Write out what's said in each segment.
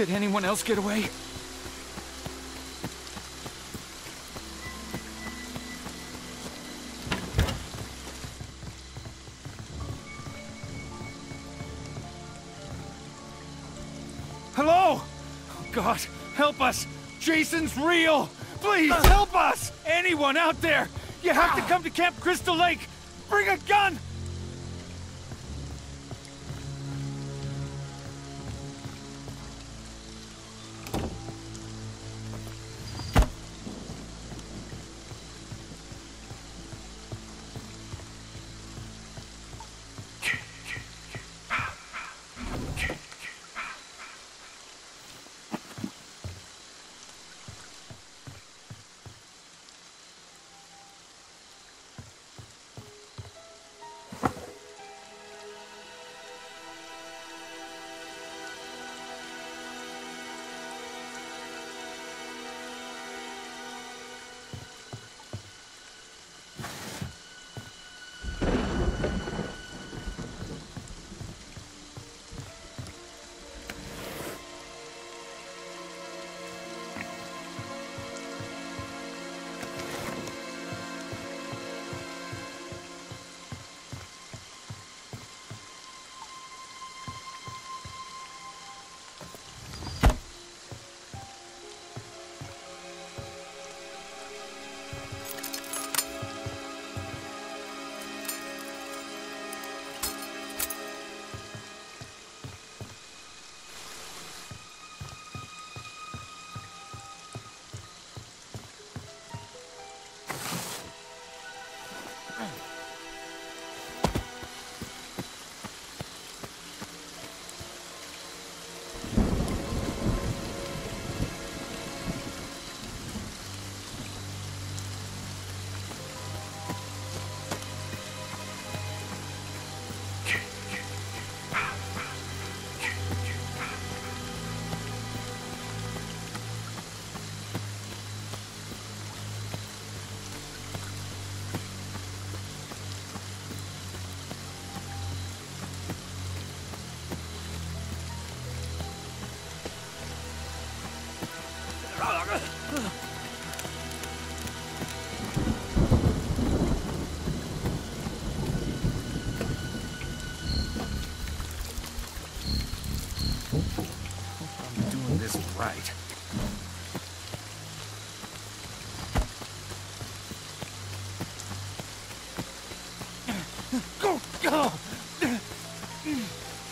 Did anyone else get away? Hello? Oh God, help us! Jason's real! Please, help us! Anyone out there! You have to come to Camp Crystal Lake! Bring a gun!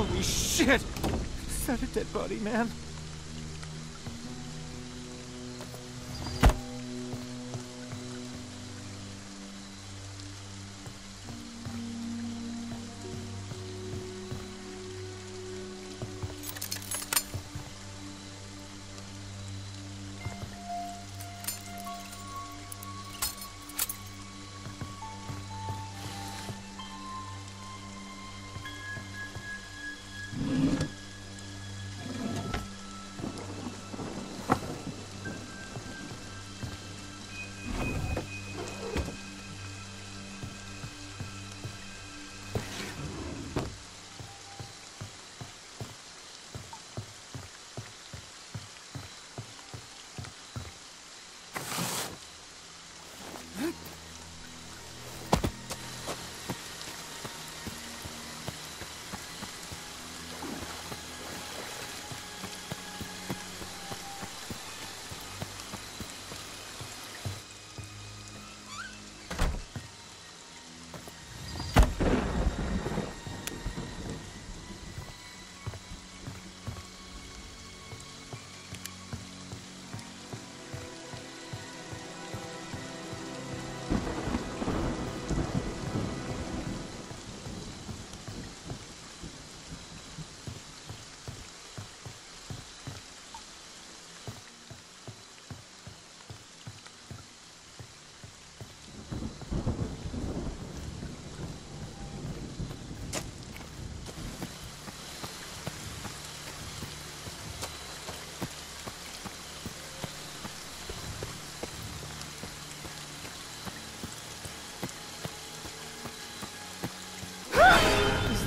Holy shit! Is that a dead body, man?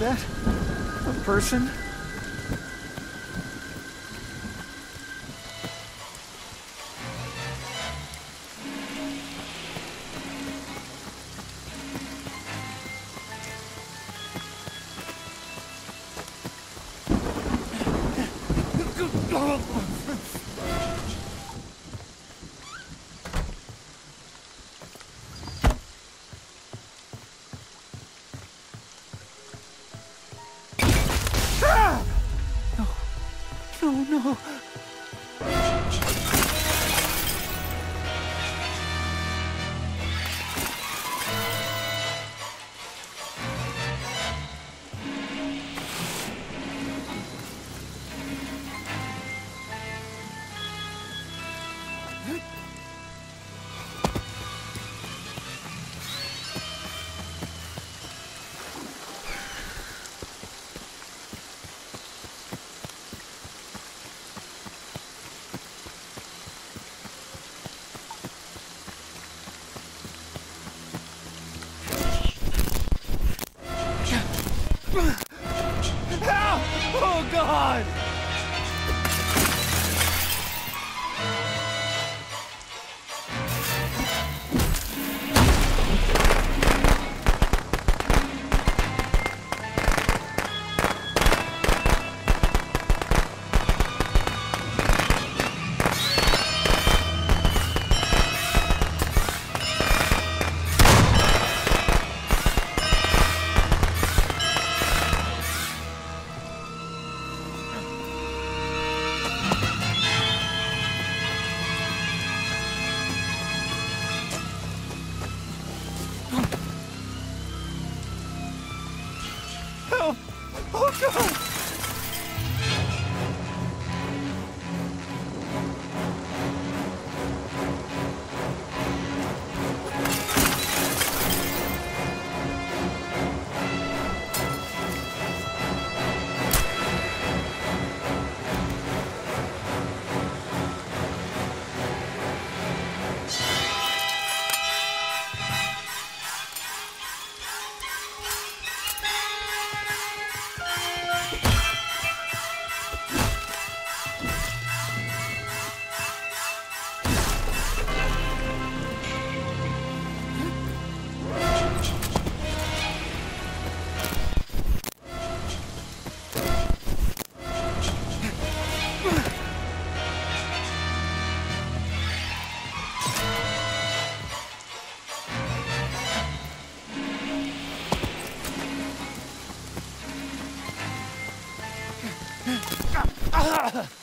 That a person? Help! Ah!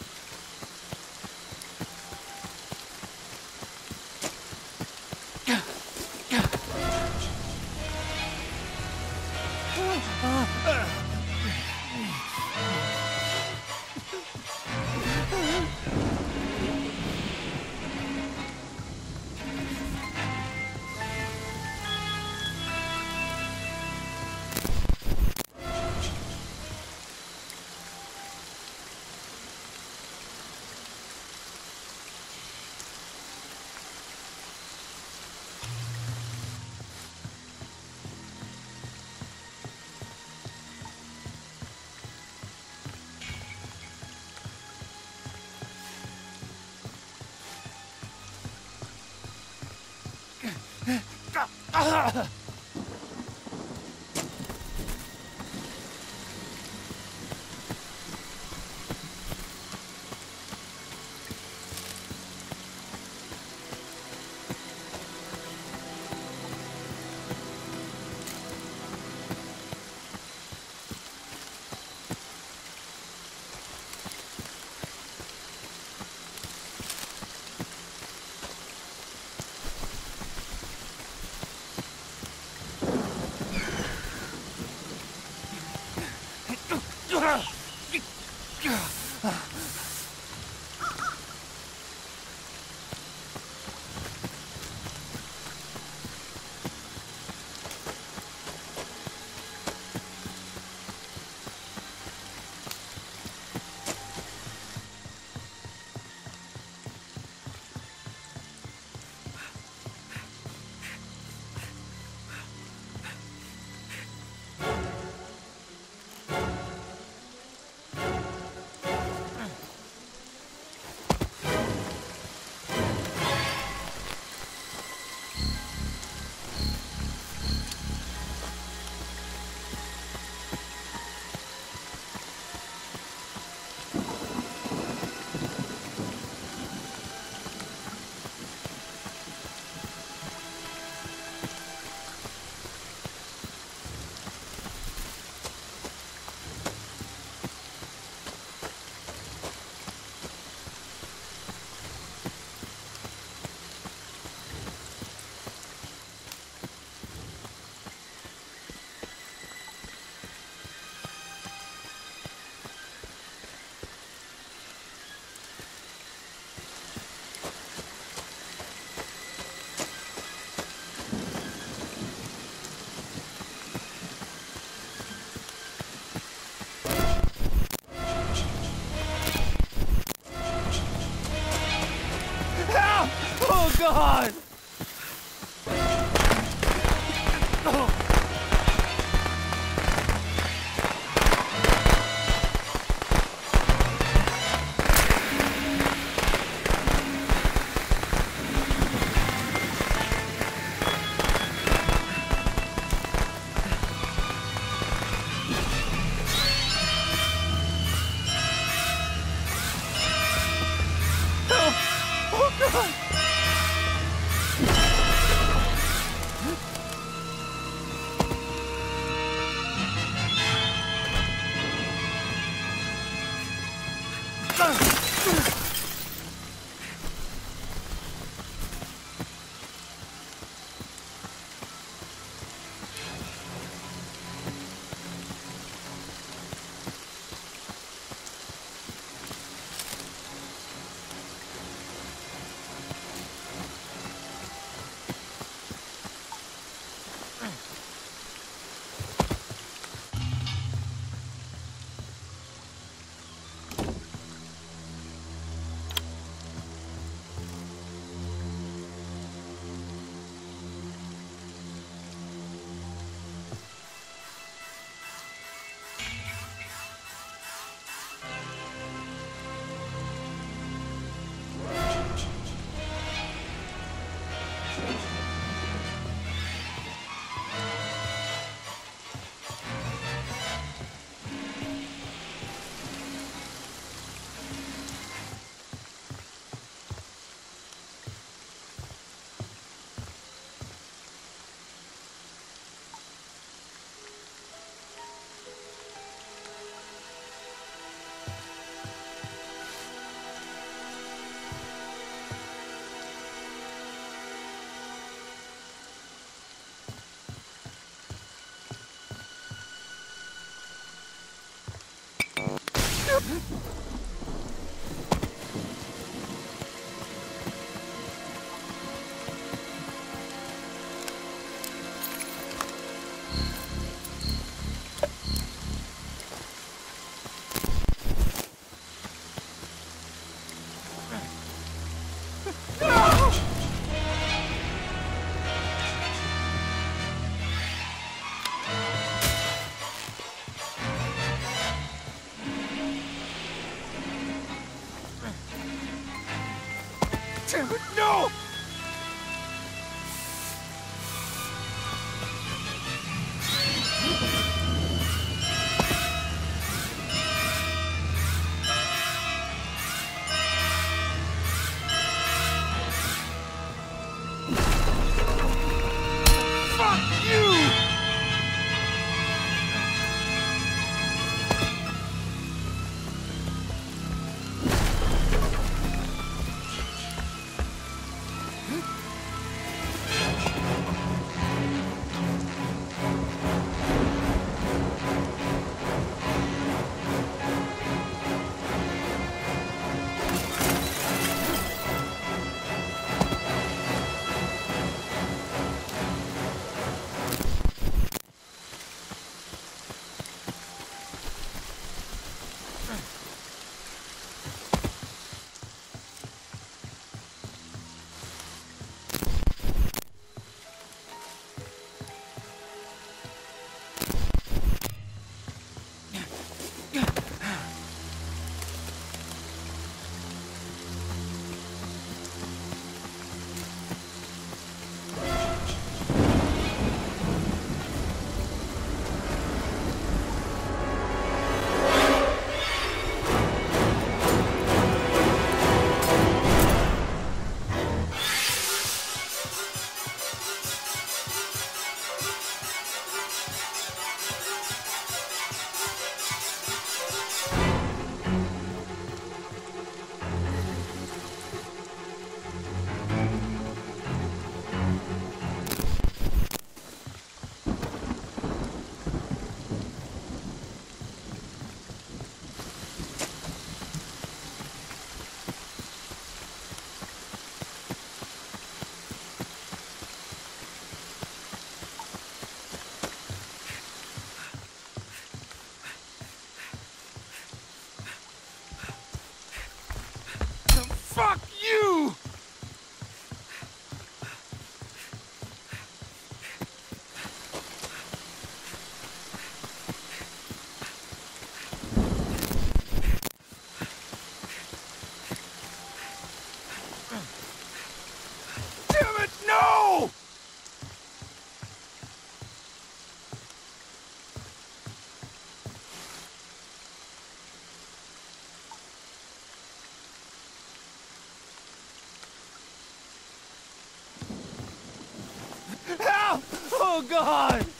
Help! God! Oh. Huh? No! Oh, God!